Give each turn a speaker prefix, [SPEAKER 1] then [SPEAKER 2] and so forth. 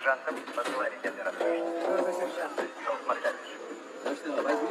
[SPEAKER 1] сержантом возглавить операцию. Сержант Толк Максимович. Ну что, возьми